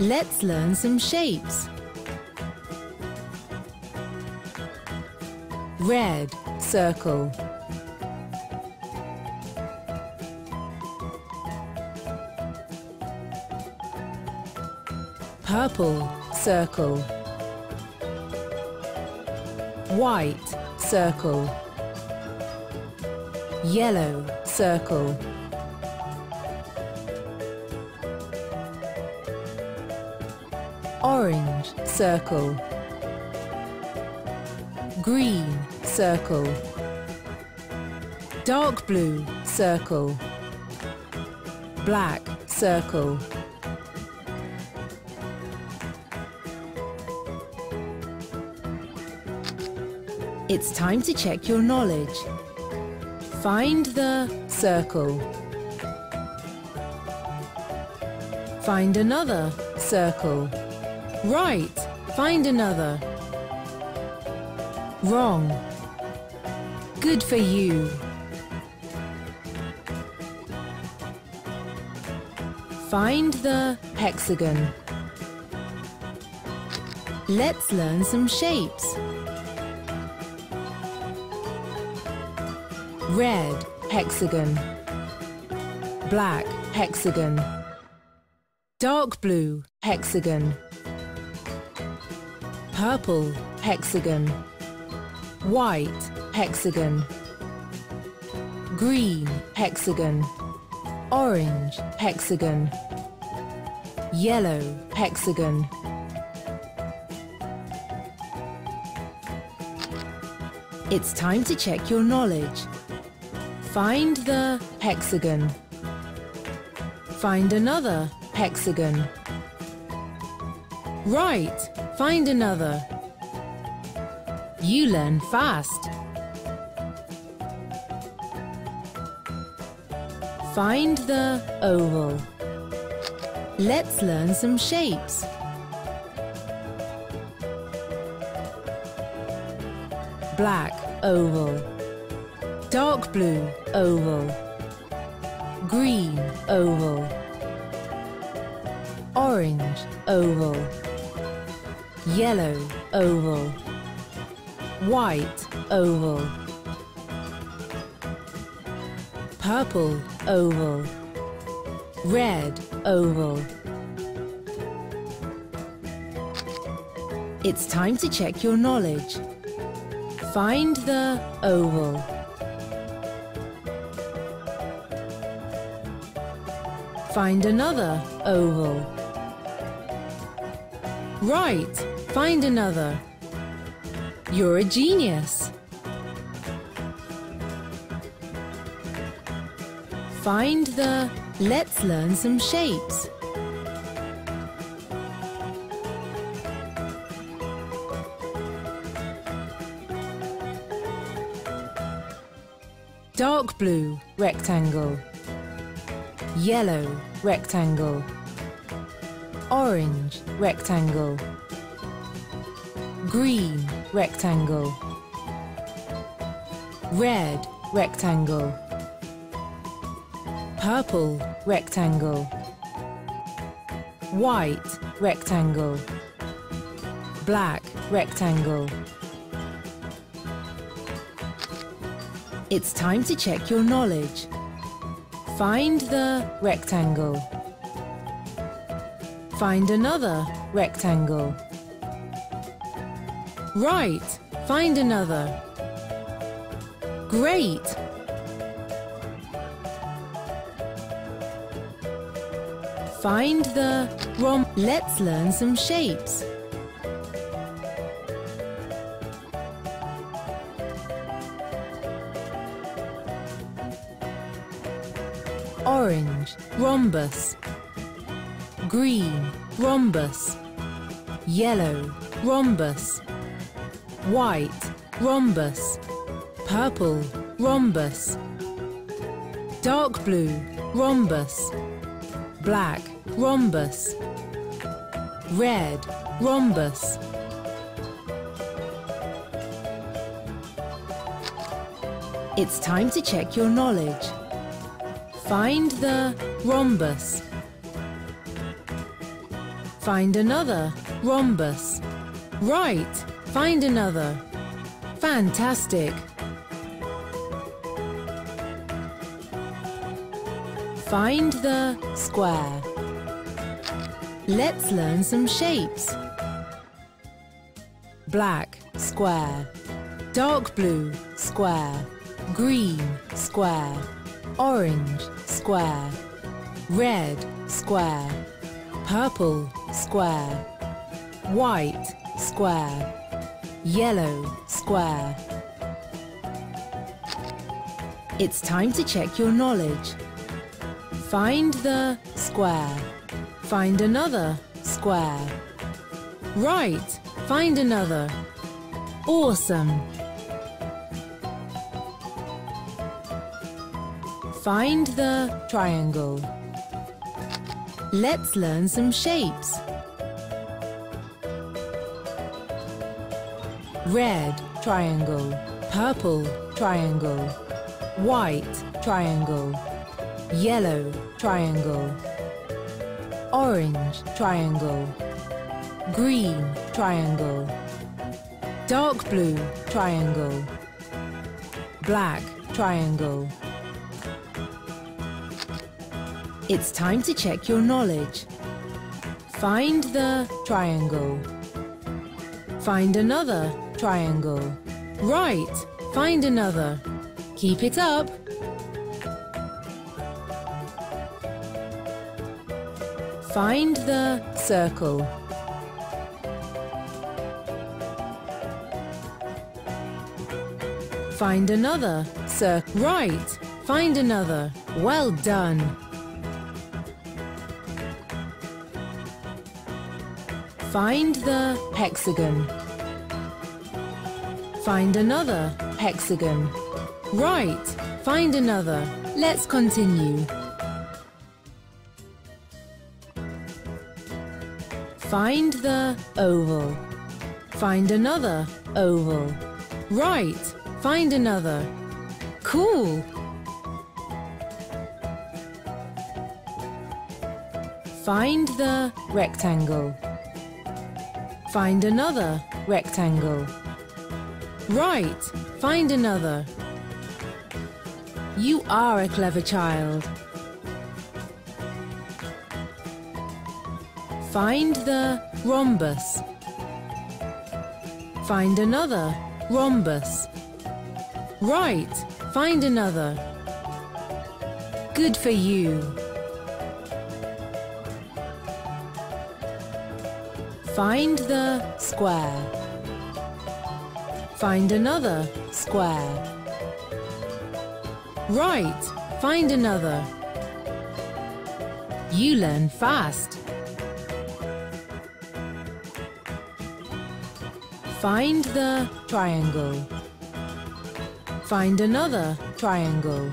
Let's learn some shapes. Red circle. Purple circle. White circle. Yellow circle. Orange circle. Green circle. Dark blue circle. Black circle. It's time to check your knowledge. Find the circle. Find another circle. Right. Find another. Wrong. Good for you. Find the hexagon. Let's learn some shapes. Red hexagon. Black hexagon. Dark blue hexagon. Purple hexagon. White hexagon. Green hexagon. Orange hexagon. Yellow hexagon. It's time to check your knowledge. Find the hexagon. Find another hexagon. Right, find another. You learn fast. Find the oval. Let's learn some shapes. Black oval. Dark blue oval. Green oval. Orange oval. Yellow oval. White oval. Purple oval. Red oval. It's time to check your knowledge. Find the oval. Find another oval. Right, find another. You're a genius. Find the Let's learn some shapes. Dark blue rectangle. Yellow rectangle. Orange rectangle. Green rectangle. Red rectangle. Purple rectangle. White rectangle. Black rectangle. It's time to check your knowledge. Find the rectangle. Find another rectangle. Right, find another. Great! Find the rom. Let's learn some shapes. Orange, rhombus. Green, rhombus. Yellow, rhombus. White, rhombus. Purple, rhombus. Dark blue, rhombus. Black, rhombus. Red, rhombus. It's time to check your knowledge. Find the rhombus. Find another rhombus. Right, find another. Fantastic. Find the square. Let's learn some shapes. Black, square. Dark blue, square. Green, square. Orange, square. Red, square. Purple, square. White, square. Yellow, square. It's time to check your knowledge. Find the square. Find another square. Right, find another. Awesome. Find the triangle. Let's learn some shapes. Red triangle, purple triangle, white triangle, yellow triangle, orange triangle, green triangle, dark blue triangle, black triangle. It's time to check your knowledge. Find the triangle. Find another triangle. Right, find another. Keep it up. Find the circle. Find another circle. Right, find another. Well done. Find the hexagon. Find another hexagon. Right, find another. Let's continue. Find the oval. Find another oval. Right, find another. Cool! Find the rectangle. Find another rectangle. Right, find another. You are a clever child. Find the rhombus. Find another rhombus. Right, find another. Good for you. Find the square. Find another square. Right, find another. You learn fast. Find the triangle. Find another triangle.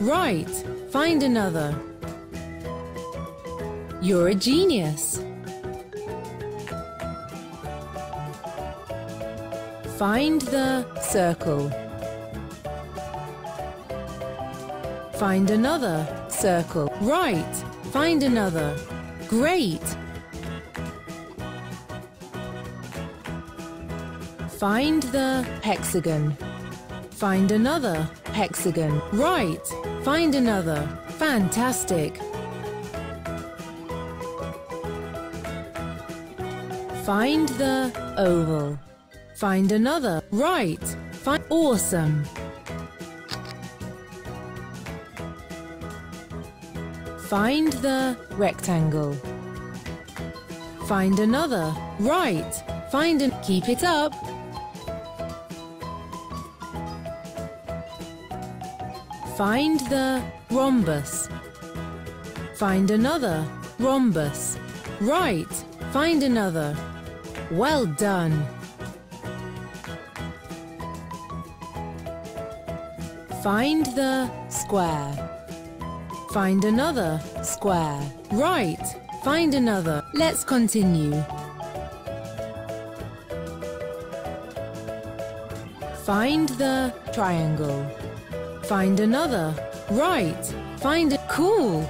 Right, find another. You're a genius. Find the circle. Find another circle. Right, find another. Great! Find the hexagon. Find another hexagon. Right, find another. Fantastic! Find the oval. Find another. Right. Find awesome. Find the rectangle. Find another. Right. Find and keep it up. Find the rhombus. Find another rhombus. Right. Find another. Well done. Find the square. Find another. Square. Right. Find another. Let's continue. Find the triangle. Find another. Right. Find a cool.